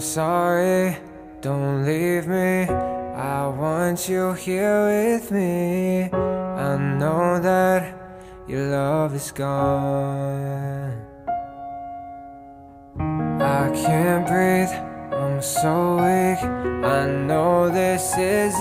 I'm sorry, don't leave me. I want you here with me. I know that your love is gone. I can't breathe, I'm so weak. I know this isn't.